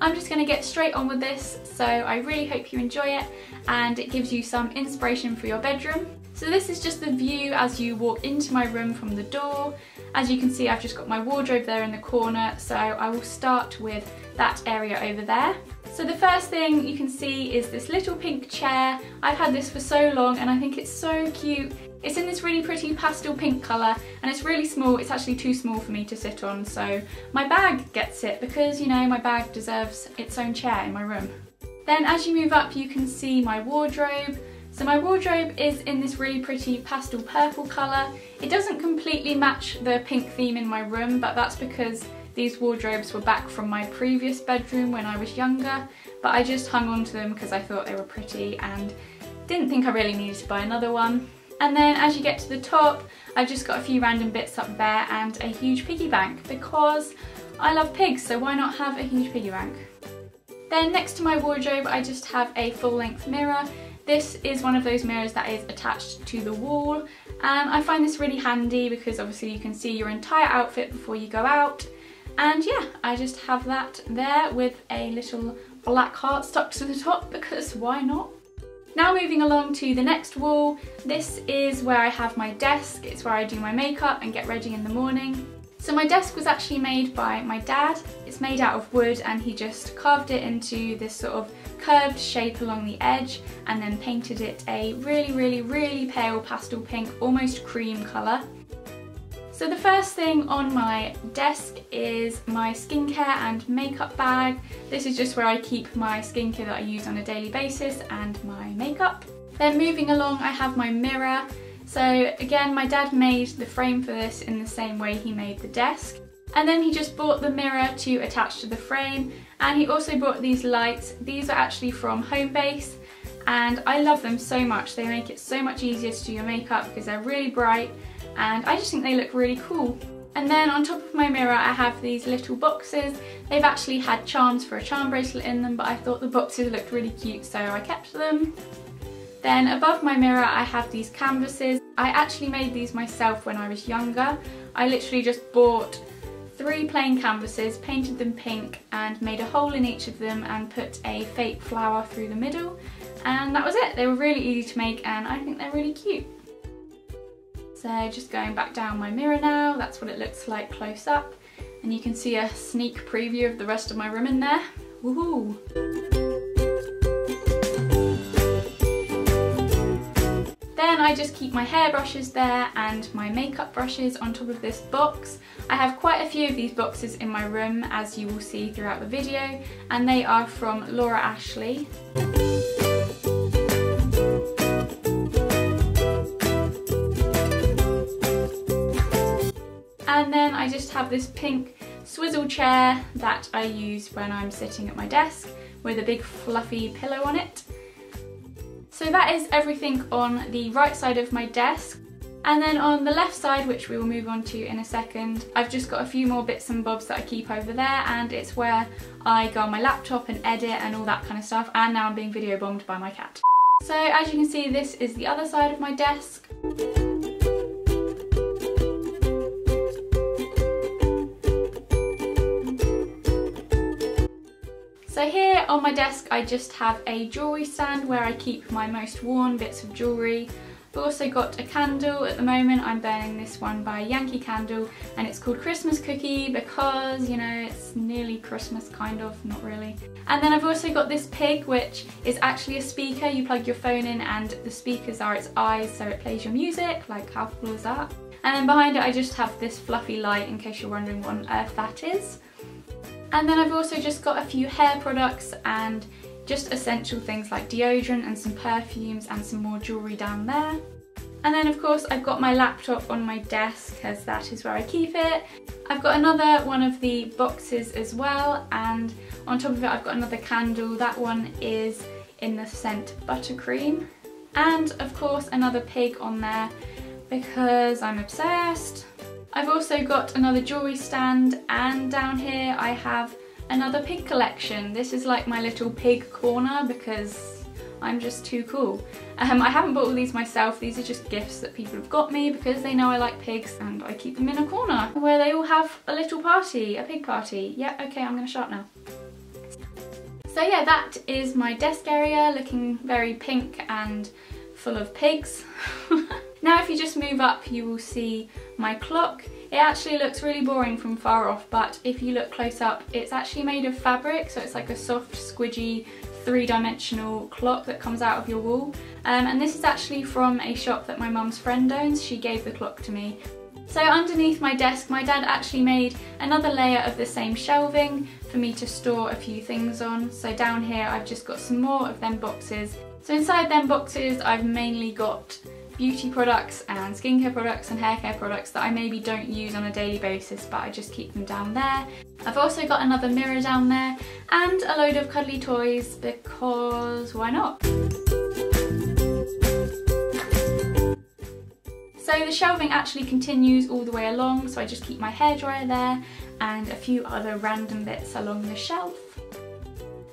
I'm just going to get straight on with this so I really hope you enjoy it and it gives you some inspiration for your bedroom. So this is just the view as you walk into my room from the door. As you can see I've just got my wardrobe there in the corner so I will start with that area over there. So the first thing you can see is this little pink chair. I've had this for so long and I think it's so cute. It's in this really pretty pastel pink colour and it's really small, it's actually too small for me to sit on so my bag gets it because you know my bag deserves its own chair in my room. Then as you move up you can see my wardrobe. So my wardrobe is in this really pretty pastel purple colour. It doesn't completely match the pink theme in my room but that's because these wardrobes were back from my previous bedroom when I was younger but I just hung on to them because I thought they were pretty and didn't think I really needed to buy another one. And then as you get to the top, I've just got a few random bits up there and a huge piggy bank because I love pigs, so why not have a huge piggy bank? Then next to my wardrobe, I just have a full length mirror. This is one of those mirrors that is attached to the wall and I find this really handy because obviously you can see your entire outfit before you go out. And yeah, I just have that there with a little black heart stuck to the top because why not? Now moving along to the next wall, this is where I have my desk. It's where I do my makeup and get ready in the morning. So my desk was actually made by my dad. It's made out of wood and he just carved it into this sort of curved shape along the edge and then painted it a really, really, really pale pastel pink, almost cream colour. So the first thing on my desk is my skincare and makeup bag. This is just where I keep my skincare that I use on a daily basis and my makeup. Then moving along I have my mirror. So again my dad made the frame for this in the same way he made the desk. And then he just bought the mirror to attach to the frame and he also bought these lights. These are actually from Homebase and I love them so much. They make it so much easier to do your makeup because they're really bright and I just think they look really cool. And then on top of my mirror I have these little boxes. They've actually had charms for a charm bracelet in them but I thought the boxes looked really cute so I kept them. Then above my mirror I have these canvases. I actually made these myself when I was younger. I literally just bought three plain canvases, painted them pink and made a hole in each of them and put a fake flower through the middle and that was it. They were really easy to make and I think they're really cute. So just going back down my mirror now, that's what it looks like close up. And you can see a sneak preview of the rest of my room in there. Woohoo! I just keep my hairbrushes there and my makeup brushes on top of this box. I have quite a few of these boxes in my room as you will see throughout the video and they are from Laura Ashley. And then I just have this pink swizzle chair that I use when I'm sitting at my desk with a big fluffy pillow on it. So that is everything on the right side of my desk. And then on the left side, which we will move on to in a second, I've just got a few more bits and bobs that I keep over there and it's where I go on my laptop and edit and all that kind of stuff and now I'm being video bombed by my cat. So as you can see, this is the other side of my desk. On my desk I just have a jewellery stand where I keep my most worn bits of jewellery. I've also got a candle. At the moment I'm burning this one by Yankee Candle and it's called Christmas Cookie because, you know, it's nearly Christmas kind of, not really. And then I've also got this pig which is actually a speaker. You plug your phone in and the speakers are its eyes so it plays your music, like how cool is that? And then behind it I just have this fluffy light in case you're wondering what on earth that is. And then I've also just got a few hair products and just essential things like deodorant and some perfumes and some more jewellery down there. And then of course I've got my laptop on my desk because that is where I keep it. I've got another one of the boxes as well and on top of it I've got another candle. That one is in the scent Buttercream. And of course another pig on there because I'm obsessed. I've also got another jewellery stand and down here I have another pig collection. This is like my little pig corner because I'm just too cool. Um, I haven't bought all these myself, these are just gifts that people have got me because they know I like pigs and I keep them in a corner where they all have a little party, a pig party. Yeah, okay, I'm gonna shut now. So yeah, that is my desk area looking very pink and full of pigs. now if you just move up you will see my clock. It actually looks really boring from far off but if you look close up it's actually made of fabric so it's like a soft squidgy three-dimensional clock that comes out of your wall um, and this is actually from a shop that my mum's friend owns. She gave the clock to me so underneath my desk, my dad actually made another layer of the same shelving for me to store a few things on. So down here, I've just got some more of them boxes. So inside them boxes, I've mainly got beauty products and skincare products and hair care products that I maybe don't use on a daily basis but I just keep them down there. I've also got another mirror down there and a load of cuddly toys because why not? So the shelving actually continues all the way along, so I just keep my hairdryer there and a few other random bits along the shelf.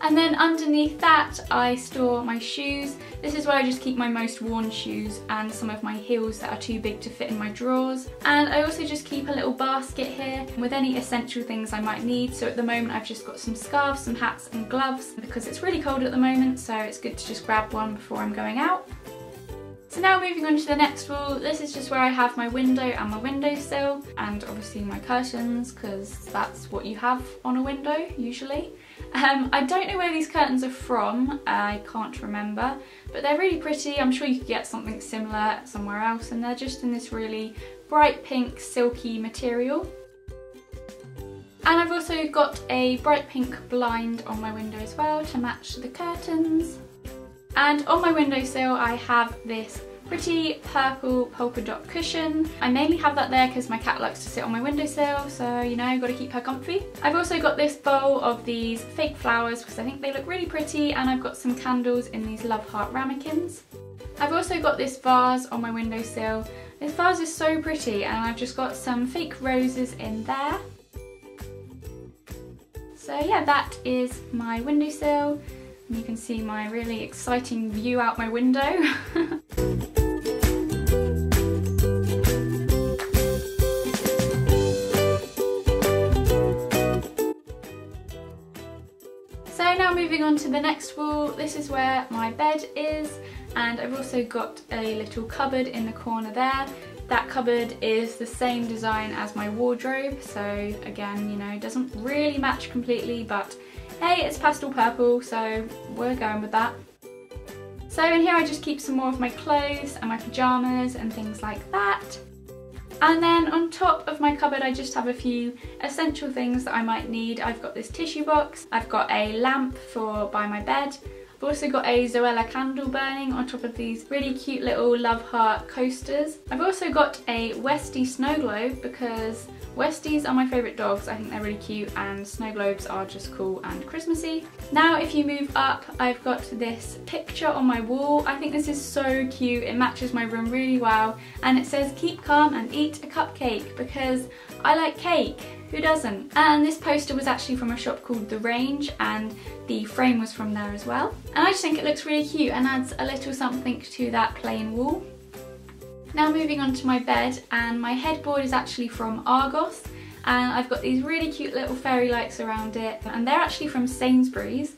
And then underneath that I store my shoes. This is where I just keep my most worn shoes and some of my heels that are too big to fit in my drawers. And I also just keep a little basket here with any essential things I might need. So at the moment I've just got some scarves, some hats and gloves because it's really cold at the moment so it's good to just grab one before I'm going out. So now moving on to the next wall, this is just where I have my window and my windowsill and obviously my curtains because that's what you have on a window usually. Um, I don't know where these curtains are from, I can't remember, but they're really pretty. I'm sure you could get something similar somewhere else and they're just in this really bright pink silky material. And I've also got a bright pink blind on my window as well to match the curtains. And on my windowsill I have this pretty purple polka dot cushion. I mainly have that there because my cat likes to sit on my windowsill, so you know, gotta keep her comfy. I've also got this bowl of these fake flowers because I think they look really pretty and I've got some candles in these Love Heart ramekins. I've also got this vase on my windowsill. This vase is so pretty and I've just got some fake roses in there. So yeah, that is my windowsill. You can see my really exciting view out my window. now moving on to the next wall, this is where my bed is and I've also got a little cupboard in the corner there. That cupboard is the same design as my wardrobe, so again, you know, doesn't really match completely, but Hey, it's pastel purple, so we're going with that. So in here I just keep some more of my clothes and my pyjamas and things like that. And then on top of my cupboard I just have a few essential things that I might need. I've got this tissue box, I've got a lamp for by my bed, I've also got a Zoella candle burning on top of these really cute little love heart coasters. I've also got a Westie snow globe because Westies are my favourite dogs, I think they're really cute and snow globes are just cool and Christmassy. Now if you move up, I've got this picture on my wall. I think this is so cute, it matches my room really well and it says keep calm and eat a cupcake because I like cake, who doesn't? And this poster was actually from a shop called The Range and the frame was from there as well. And I just think it looks really cute and adds a little something to that plain wall. Now moving on to my bed and my headboard is actually from Argos and I've got these really cute little fairy lights around it and they're actually from Sainsbury's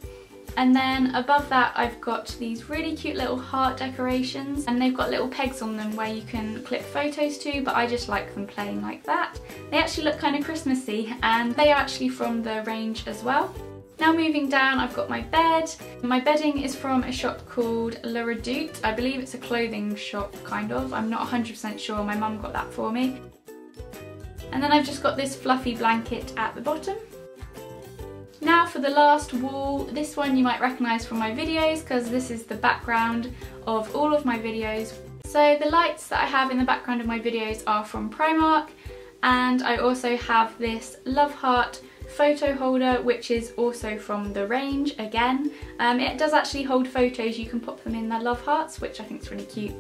and then above that I've got these really cute little heart decorations and they've got little pegs on them where you can clip photos to but I just like them plain like that. They actually look kind of Christmassy and they are actually from the range as well. Now moving down, I've got my bed. My bedding is from a shop called La Redoute. I believe it's a clothing shop, kind of. I'm not 100% sure. My mum got that for me. And then I've just got this fluffy blanket at the bottom. Now for the last wall, this one you might recognise from my videos because this is the background of all of my videos. So the lights that I have in the background of my videos are from Primark and I also have this Love Heart photo holder which is also from the range again. Um, it does actually hold photos, you can pop them in their love hearts which I think is really cute.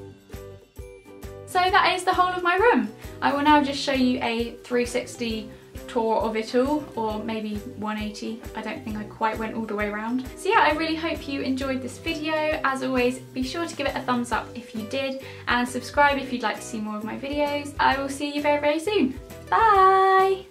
So that is the whole of my room. I will now just show you a 360 tour of it all or maybe 180 I don't think I quite went all the way around. So yeah I really hope you enjoyed this video. As always be sure to give it a thumbs up if you did and subscribe if you'd like to see more of my videos. I will see you very very soon. Bye